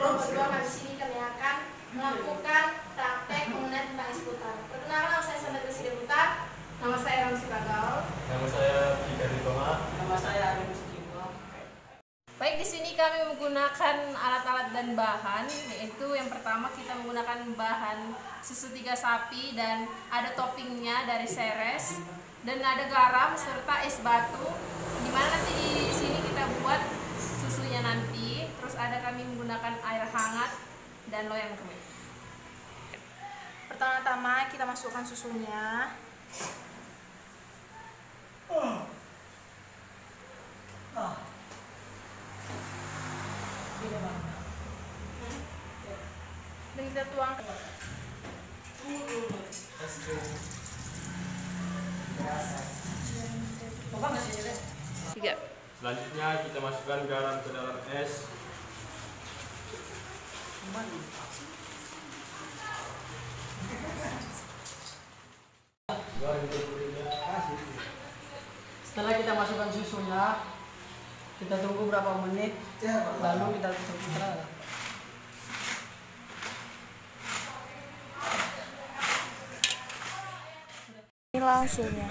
kelompok dua kali sini kami akan melakukan praktek mengenai tentang es putar. Perkenalkan nama saya Sandra Gresida Putar. Nama saya Ramsi Ragal. Nama saya Pika Ditoma. Nama saya Ari Muskimo. Baik, di sini kami menggunakan alat-alat dan bahan, yaitu yang pertama kita menggunakan bahan susu tiga sapi dan ada toppingnya dari seres dan ada garam serta es batu. Di mana nanti di sini kita buat susunya nanti. Terus ada kami menggunakan air hangat dan loyang kering. Pertama-tama kita masukkan susunya. Dan kita tuang. Tiga. Selanjutnya kita masukkan garam ke dalam es. Setelah kita masukkan susunya, kita tunggu berapa menit, lalu kita tutup inilah hasilnya.